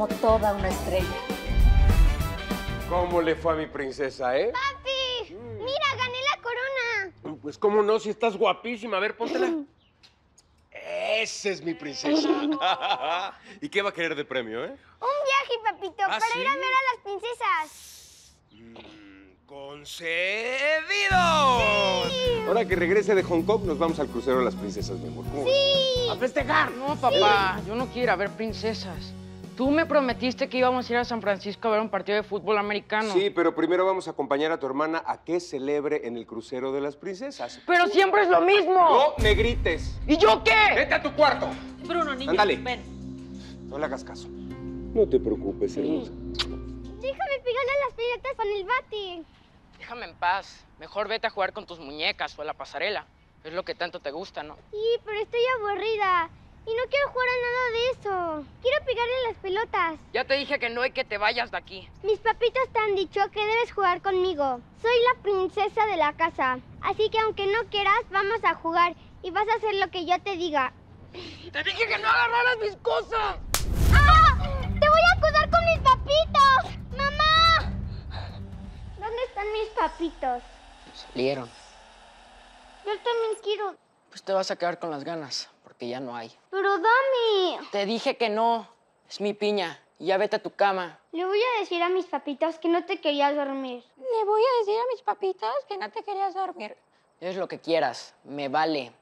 como toda una estrella. ¿Cómo le fue a mi princesa, eh? ¡Papi! ¡Mira, gané la corona! Pues cómo no, si estás guapísima. A ver, póntela. Esa es mi princesa. ¿Y qué va a querer de premio, eh? Un viaje, papito, ¿Ah, para sí? ir a ver a las princesas. Mm, ¡Concedido! Ahora que regrese de Hong Kong, nos vamos al crucero de las princesas, mi amor. ¿Cómo ves? ¡A festejar! No, papá, yo no quiero ir a ver princesas. Tú me prometiste que íbamos a ir a San Francisco a ver un partido de fútbol americano. Sí, pero primero vamos a acompañar a tu hermana a que celebre en el crucero de las princesas. Pero siempre es lo mismo. No me grites. ¿Y yo qué? Vete a tu cuarto. Bruno, niña, Ándale. ven. No le hagas caso. No te preocupes, hermosa. Déjame pegarle las pilotas con el bate. Déjame en paz. Mejor vete a jugar con tus muñecas o a la pasarela. Es lo que tanto te gusta, ¿no? Sí, pero estoy aburrida. Y no quiero jugar a nada de eso. Quiero pegarle las pelotas. Ya te dije que no hay que te vayas de aquí. Mis papitos te han dicho que debes jugar conmigo. Soy la princesa de la casa. Así que aunque no quieras, vamos a jugar. Y vas a hacer lo que yo te diga. Te dije que no agarraras mis cosas. ¡Ah! ¡Te voy a acusar con mis papitos! ¡Mamá! ¿Dónde están mis papitos? Salieron. Yo también quiero. Pues te vas a quedar con las ganas, porque ya no hay. Pero dame. Te dije que no. Es mi piña. Y ya vete a tu cama. Le voy a decir a mis papitos que no te querías dormir. Le voy a decir a mis papitos que no te querías dormir. Es lo que quieras. Me vale.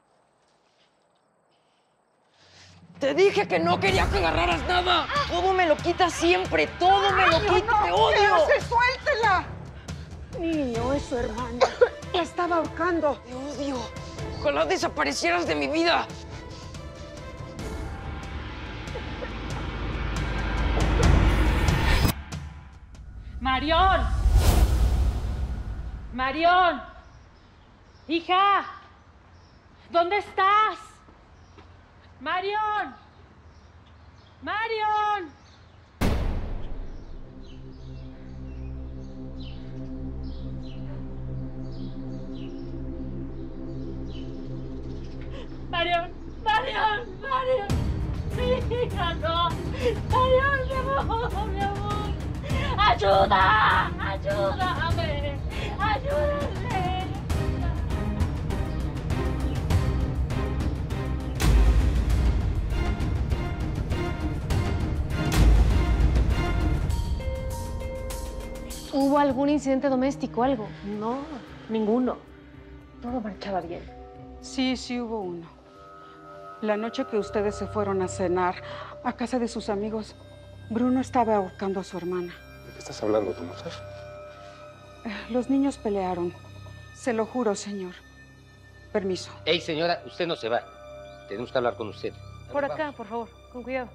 Te dije que no quería que agarraras nada. Todo me lo quitas siempre. Todo me lo quitas. Te odio. ¡Suéltela! Niño, es su hermana. La estaba ahorcando. Te odio. Ojalá desaparecieras de mi vida. Marión. Marión. Hija. ¿Dónde estás? Marión. Marión. Marión. Marión. Marión. Mi hija, no. Marión, mi mi amor. ¡Ayuda! ¡Ayúdame! ¡Ayúdame! ¿Hubo algún incidente doméstico, algo? No, ninguno. Todo marchaba bien. Sí, sí hubo uno. La noche que ustedes se fueron a cenar a casa de sus amigos, Bruno estaba ahorcando a su hermana. ¿De qué estás hablando, tu mujer? Los niños pelearon. Se lo juro, señor. Permiso. Ey, señora, usted no se va. Tenemos que hablar con usted. Por acá, por favor, con cuidado.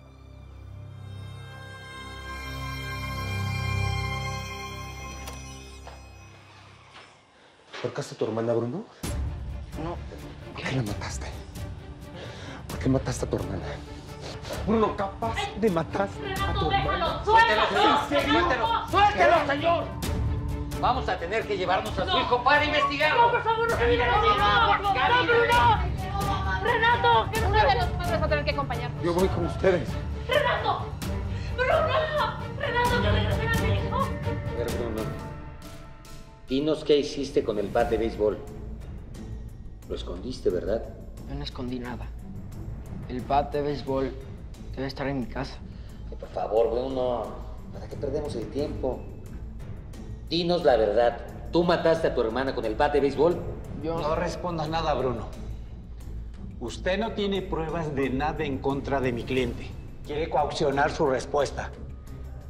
¿Porcaste a tu hermana, Bruno? No. ¿Por qué la mataste? ¿Por qué mataste a tu hermana? Bruno, capaz de matar a tu hermana. ¡Suéltalo! ¡Suéltelo! ¡Suéltelo, señor! Vamos a tener que llevarnos a su hijo para investigarlo. ¡No, por favor, no! ¡No, no, Bruno! ¡Renato! que no Uno de los padres va a tener que acompañarnos. Yo voy con ustedes. ¡Renato! ¡Bruno! ¡Renato, que regresen a mi hijo! A ver, Bruno. Dinos qué hiciste con el bat de béisbol. Lo escondiste, ¿verdad? Yo no escondí nada. El bat de béisbol debe estar en mi casa. Ay, por favor, Bruno. ¿Para qué perdemos el tiempo? Dinos la verdad. ¿Tú mataste a tu hermana con el bat de béisbol? Yo No responda nada, Bruno. Usted no tiene pruebas de nada en contra de mi cliente. Quiere coaccionar su respuesta.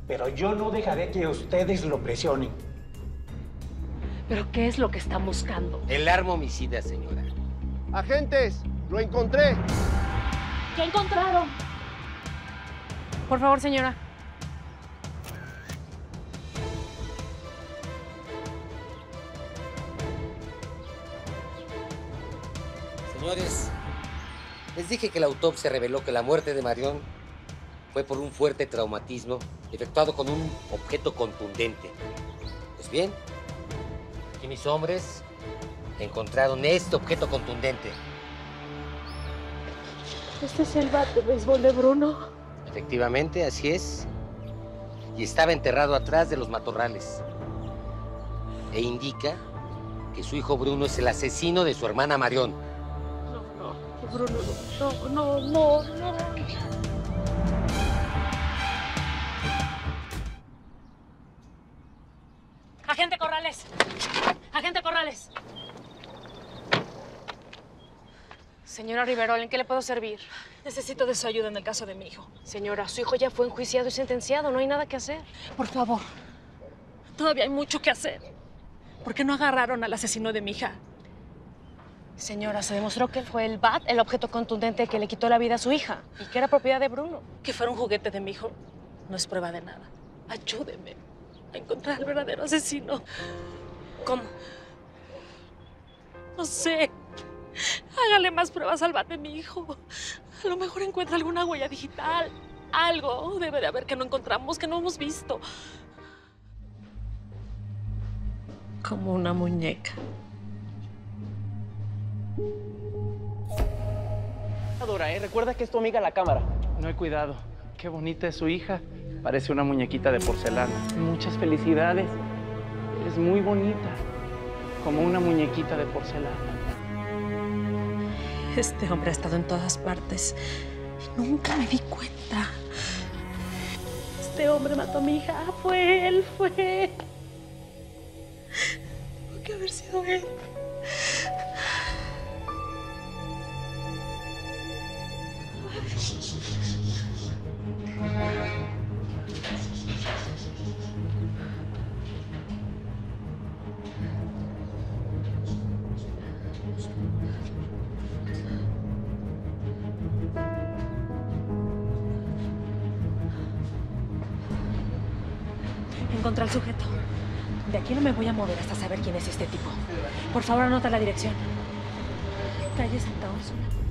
Pero yo no dejaré que ustedes lo presionen. ¿Pero qué es lo que están buscando? El arma homicida, señora. Agentes, lo encontré. ¿Qué encontraron? Por favor, señora. Señores, les dije que la autopsia reveló que la muerte de Marión fue por un fuerte traumatismo efectuado con un objeto contundente. Pues bien, aquí mis hombres encontraron este objeto contundente. Este es el bat de béisbol de Bruno. Efectivamente, así es. y estaba enterrado atrás de los matorrales. E indica que su hijo Bruno es el asesino de su hermana Marión. Bruno, no, no, no, no. Agente Corrales. Agente Corrales. Señora Riverol, ¿en qué le puedo servir? Necesito de su ayuda en el caso de mi hijo. Señora, su hijo ya fue enjuiciado y sentenciado. No hay nada que hacer. Por favor. Todavía hay mucho que hacer. ¿Por qué no agarraron al asesino de mi hija? Señora, se demostró que fue el bat el objeto contundente que le quitó la vida a su hija y que era propiedad de Bruno. Que fuera un juguete de mi hijo no es prueba de nada. Ayúdeme a encontrar al verdadero asesino. ¿Cómo? No sé. Hágale más pruebas al de mi hijo. A lo mejor encuentra alguna huella digital. Algo debe de haber que no encontramos, que no hemos visto. Como una muñeca. Dora, ¿eh? Recuerda que es tu amiga la cámara. No he cuidado. Qué bonita es su hija. Parece una muñequita de porcelana. Muchas felicidades. Es muy bonita. Como una muñequita de porcelana. Este hombre ha estado en todas partes y nunca me di cuenta. Este hombre mató a mi hija. Fue él, fue él. Tuvo que haber sido él. Encontré al sujeto. De aquí no me voy a mover hasta saber quién es este tipo. Por favor, anota la dirección. Calle Santa Úrsula.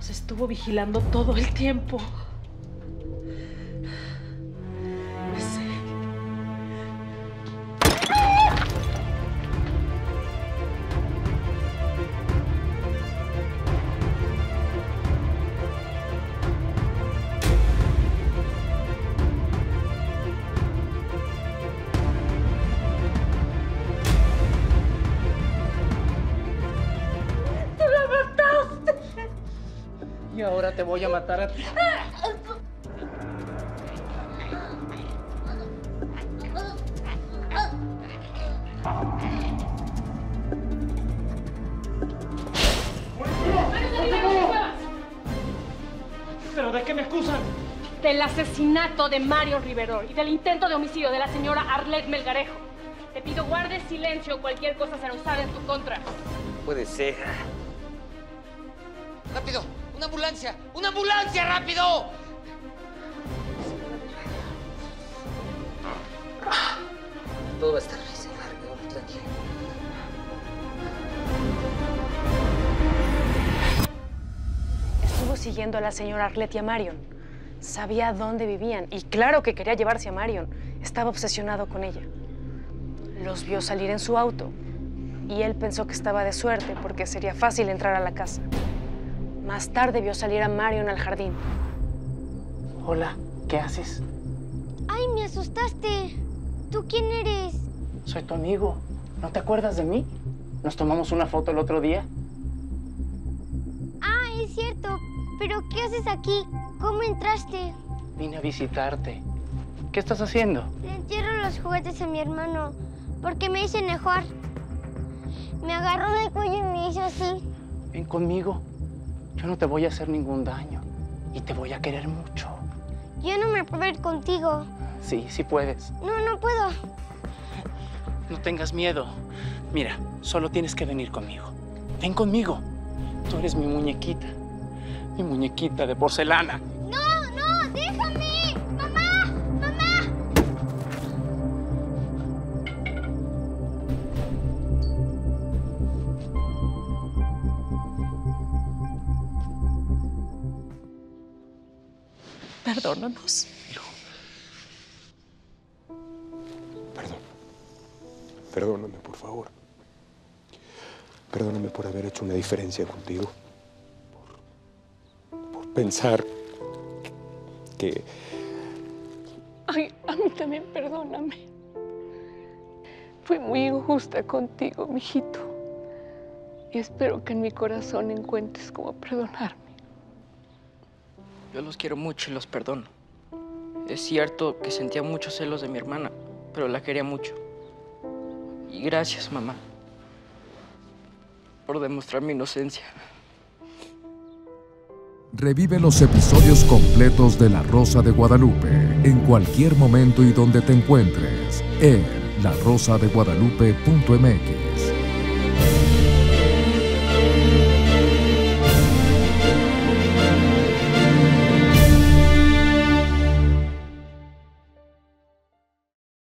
Nos estuvo vigilando todo el tiempo. Y ahora te voy a matar a ti. ¿Pero de qué me acusan? Del asesinato de Mario Riverol y del intento de homicidio de la señora Arlette Melgarejo. Te pido guardes silencio o cualquier cosa será usada en tu contra. Puede ser. ¡Rápido! ¡Una ambulancia! ¡Una ambulancia! ¡Rápido! Todo va a estar bien, tranquilo. Estuvo siguiendo a la señora Arlette y a Marion. Sabía dónde vivían y claro que quería llevarse a Marion. Estaba obsesionado con ella. Los vio salir en su auto y él pensó que estaba de suerte porque sería fácil entrar a la casa. Más tarde vio salir a Marion al jardín. Hola, ¿qué haces? ¡Ay, me asustaste! ¿Tú quién eres? Soy tu amigo. ¿No te acuerdas de mí? ¿Nos tomamos una foto el otro día? Ah, es cierto. ¿Pero qué haces aquí? ¿Cómo entraste? Vine a visitarte. ¿Qué estás haciendo? Le entierro los juguetes a mi hermano porque me hice mejor. Me agarró del cuello y me hizo así. Ven conmigo. Yo no te voy a hacer ningún daño. Y te voy a querer mucho. Yo no me puedo ir contigo. Sí, sí puedes. No, no puedo. No tengas miedo. Mira, solo tienes que venir conmigo. Ven conmigo. Tú eres mi muñequita. Mi muñequita de porcelana. No, no, déjame. Perdónanos. Perdóname, por favor. Perdóname por haber hecho una diferencia contigo. Por, por pensar que... Ay, a mí también perdóname. Fui muy injusta contigo, mijito. Y espero que en mi corazón encuentres cómo perdonarme. Yo los quiero mucho y los perdono. Es cierto que sentía muchos celos de mi hermana, pero la quería mucho. Y gracias, mamá, por demostrar mi inocencia. Revive los episodios completos de La Rosa de Guadalupe en cualquier momento y donde te encuentres en larosadeguadalupe.mx.